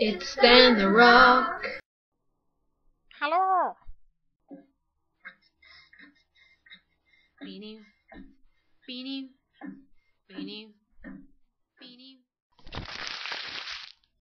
It's Dan the Rock. Hello. Beanie. Beanie. Beanie.